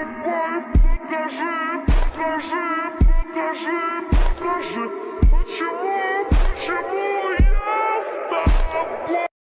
Got shit, got shit, got shit.